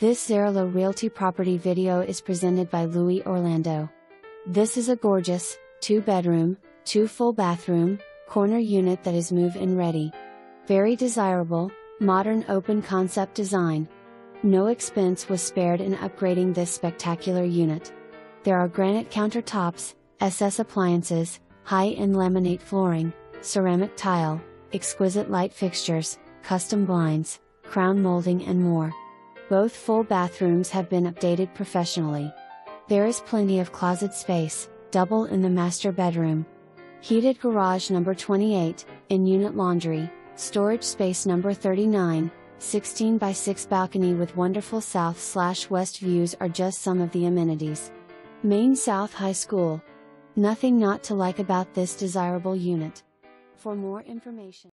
This Zerillo Realty property video is presented by Louis Orlando. This is a gorgeous, two bedroom, two full bathroom, corner unit that is move in ready. Very desirable, modern open concept design. No expense was spared in upgrading this spectacular unit. There are granite countertops, SS appliances, high end laminate flooring, ceramic tile, exquisite light fixtures, custom blinds, crown molding, and more. Both full bathrooms have been updated professionally. There is plenty of closet space, double in the master bedroom. Heated garage number 28, in unit laundry, storage space number 39, 16 by 6 balcony with wonderful south slash west views are just some of the amenities. Maine South High School. Nothing not to like about this desirable unit. For more information,